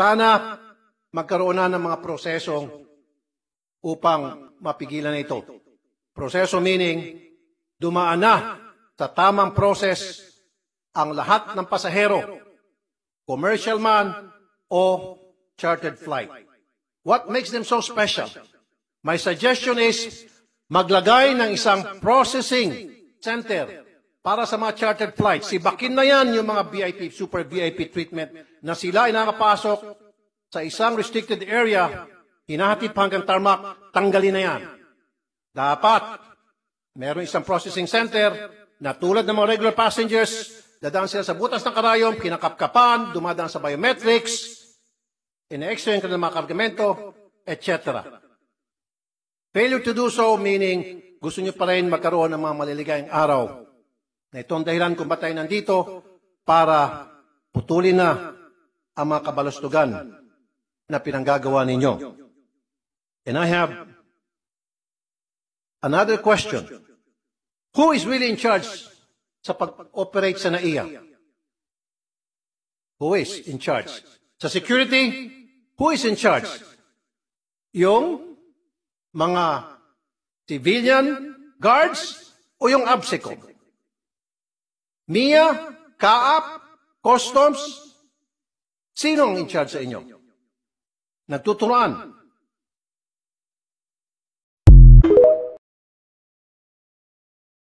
Sana magkaroon na ng mga prosesong upang mapigilan ito. Proseso meaning, dumaan na sa tamang proses ang lahat ng pasahero, commercial man o chartered flight. What makes them so special? My suggestion is maglagay ng isang processing center para sa mga chartered flights. Sibakin na yan yung mga VIP, super VIP treatment na sila ay nakapasok sa isang restricted area, hinahatid pa hanggang tarmac, tanggalin na yan. Dapat, meron isang processing center na tulad ng mga regular passengers, dadaan sila sa butas ng karayom, kinakapkapan, dumadaan sa biometrics, ina-extra yung kanilang mga kargamento, etc. Failure to do so meaning gusto nyo pa rin magkaroon ng mga maliligayang araw. Na itong dahilan kung ba't tayo nandito para putulin na ang mga kabalastugan na pinanggagawa ninyo. And I have another question. Who is really in charge sa pag-operate sa NAIA? Who is in charge? Sa security, who is in charge? Yung mga civilian guards o yung ABSECO? MIA, CAAP, Customs, sino ang in charge sa inyo? Nagtuturoan.